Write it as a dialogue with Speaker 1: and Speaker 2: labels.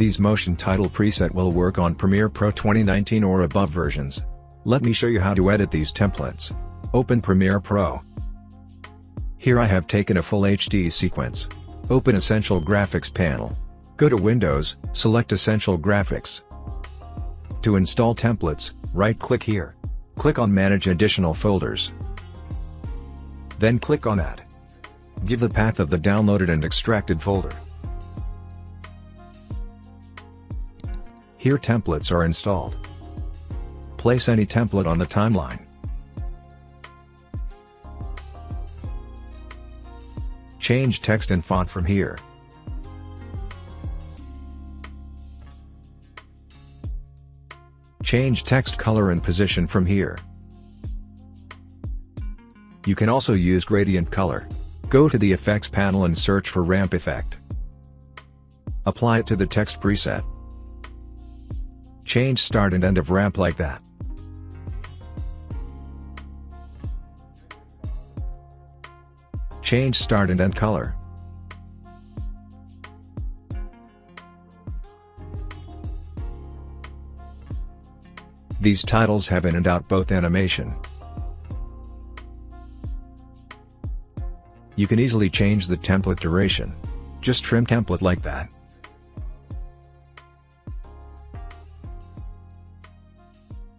Speaker 1: These motion title preset will work on Premiere Pro 2019 or above versions. Let me show you how to edit these templates. Open Premiere Pro. Here I have taken a full HD sequence. Open Essential Graphics panel. Go to Windows, select Essential Graphics. To install templates, right-click here. Click on Manage Additional Folders. Then click on Add. Give the path of the downloaded and extracted folder. Here templates are installed. Place any template on the timeline. Change text and font from here. Change text color and position from here. You can also use gradient color. Go to the effects panel and search for ramp effect. Apply it to the text preset. Change start and end of ramp like that. Change start and end color. These titles have in and out both animation. You can easily change the template duration. Just trim template like that.